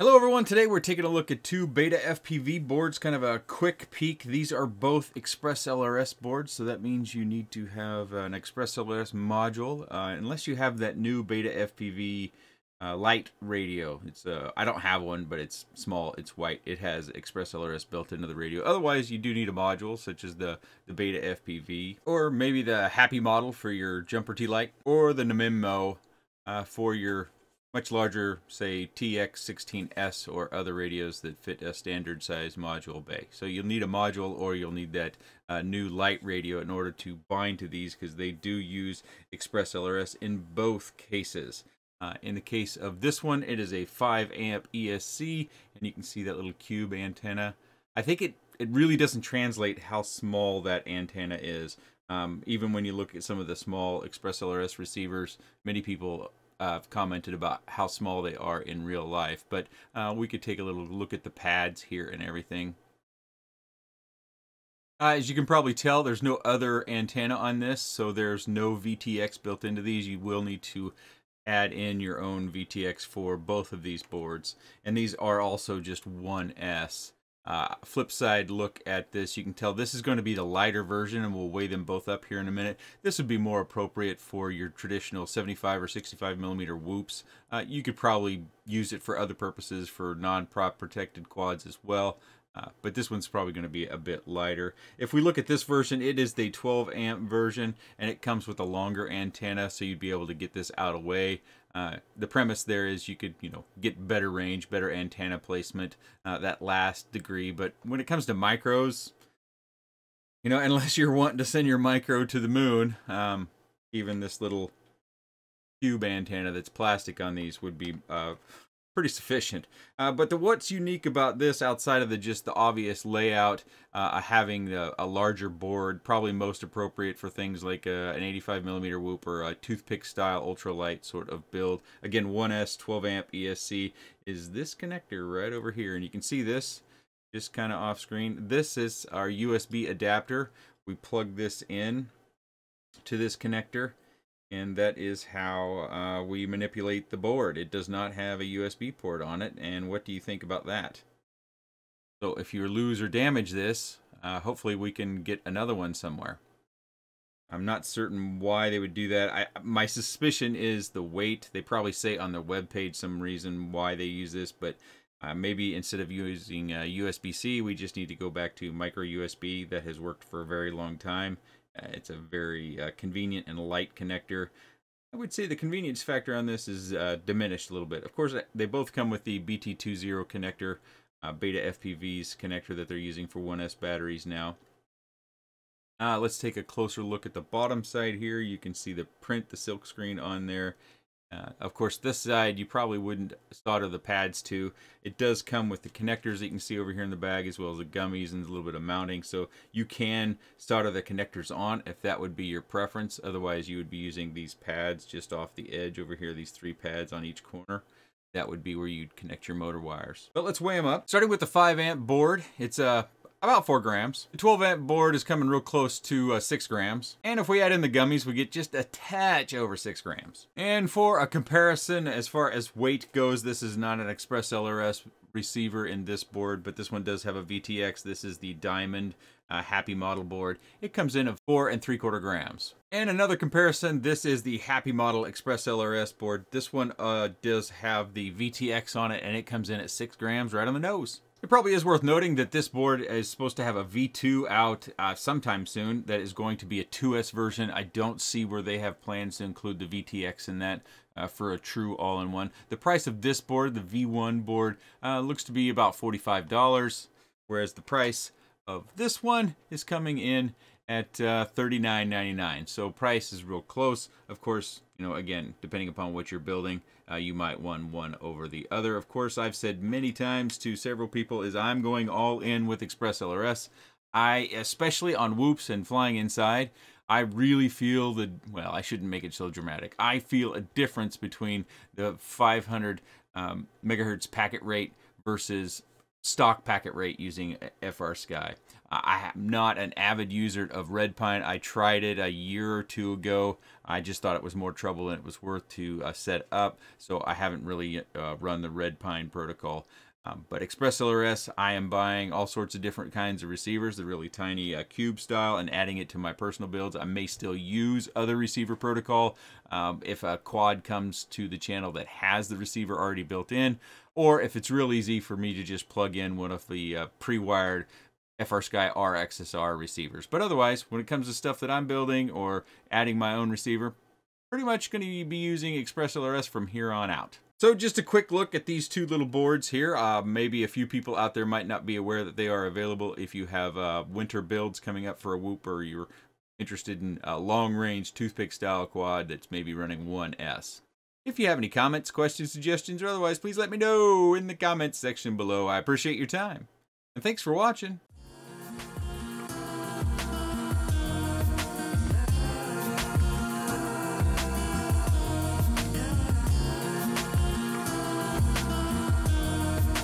Hello everyone, today we're taking a look at two Beta FPV boards, kind of a quick peek. These are both Express LRS boards, so that means you need to have an Express LRS module, uh, unless you have that new Beta FPV uh, light radio. It's uh, I don't have one, but it's small, it's white. It has Express LRS built into the radio. Otherwise, you do need a module, such as the, the Beta FPV, or maybe the Happy model for your Jumper T-Lite, or the Namimno uh, for your much larger, say TX16S or other radios that fit a standard size module bay. So you'll need a module or you'll need that uh, new LiteRadio in order to bind to these because they do use Express LRS in both cases. Uh, in the case of this one, it is a 5 amp ESC, and you can see that little cube antenna. I think it, it really doesn't translate how small that antenna is. Um, even when you look at some of the small Express LRS receivers, many people uh, commented about how small they are in real life. But uh, we could take a little look at the pads here and everything. Uh, as you can probably tell, there's no other antenna on this, so there's no VTX built into these. You will need to add in your own VTX for both of these boards. And these are also just 1S. Uh, flip side look at this, you can tell this is going to be the lighter version, and we'll weigh them both up here in a minute. This would be more appropriate for your traditional 75 or 65 millimeter whoops. Uh, you could probably use it for other purposes, for non-prop protected quads as well. Uh, but this one's probably going to be a bit lighter. If we look at this version, it is the 12 amp version, and it comes with a longer antenna, so you'd be able to get this out of the way. Uh, the premise there is you could, you know, get better range, better antenna placement, uh, that last degree. But when it comes to micros, you know, unless you're wanting to send your micro to the moon, um, even this little cube antenna that's plastic on these would be uh, pretty sufficient. Uh, but the, what's unique about this, outside of the just the obvious layout, uh, having a, a, larger board, probably most appropriate for things like a, an 85 millimeter whoop or a toothpick style ultralight sort of build. Again, 1S 12 amp ESC is this connector right over here, and you can see this just kind of off screen. This is our USB adapter. We plug this in to this connector and that is how uh, we manipulate the board. It does not have a USB port on it, and what do you think about that? So if you lose or damage this, uh, hopefully we can get another one somewhere. I'm not certain why they would do that. I, my suspicion is the weight. They probably say on their webpage some reason why they use this, but uh, maybe instead of using USB-C, we just need to go back to micro USB that has worked for a very long time it's a very uh, convenient and light connector. I would say the convenience factor on this is uh, diminished a little bit. Of course, they both come with the BT20 connector, uh, Beta FPV's connector that they're using for 1S batteries now. Uh, let's take a closer look at the bottom side here. You can see the print, the silk screen on there. Uh, of course, this side you probably wouldn't solder the pads to. It does come with the connectors that you can see over here in the bag, as well as the gummies and a little bit of mounting. So you can solder the connectors on if that would be your preference. Otherwise, you would be using these pads just off the edge over here, these three pads on each corner that would be where you'd connect your motor wires. But let's weigh them up. Starting with the 5 amp board, it's a about 4 grams. The 12 amp board is coming real close to uh, 6 grams. And if we add in the gummies, we get just a touch over 6 grams. And for a comparison, as far as weight goes, this is not an Express LRS receiver in this board, but this one does have a VTX. This is the Diamond uh, Happy Model board. It comes in at 4 and 3 quarter grams. And another comparison, this is the Happy Model Express LRS board. This one uh, does have the VTX on it, and it comes in at 6 grams right on the nose. It probably is worth noting that this board is supposed to have a V2 out uh, sometime soon that is going to be a 2S version. I don't see where they have plans to include the VTX in that uh, for a true all-in-one. The price of this board, the V1 board, uh, looks to be about $45, whereas the price of this one is coming in at uh, $39.99. So price is real close. Of course, you know, again, depending upon what you're building, uh, you might want one over the other. Of course, I've said many times to several people is I'm going all in with Express LRS. I, especially on whoops and flying inside, I really feel the, well, I shouldn't make it so dramatic. I feel a difference between the 500 um, megahertz packet rate versus stock packet rate using FrSky. I am not an avid user of Redpine. I tried it a year or two ago. I just thought it was more trouble than it was worth to uh, set up, so I haven't really uh, run the Redpine protocol. Um, but ExpressLRS, I am buying all sorts of different kinds of receivers, the really tiny uh, cube style, and adding it to my personal builds. I may still use other receiver protocol um, if a quad comes to the channel that has the receiver already built in, or if it's real easy for me to just plug in one of the uh, pre-wired FrSky RXSR receivers. But otherwise, when it comes to stuff that I'm building or adding my own receiver, pretty much going to be using ExpressLRS from here on out. So just a quick look at these two little boards here. Uh, maybe a few people out there might not be aware that they are available if you have uh, winter builds coming up for a Whoop or you're interested in a long-range toothpick style quad that's maybe running 1S. If you have any comments, questions, suggestions, or otherwise, please let me know in the comments section below. I appreciate your time. And thanks for watching.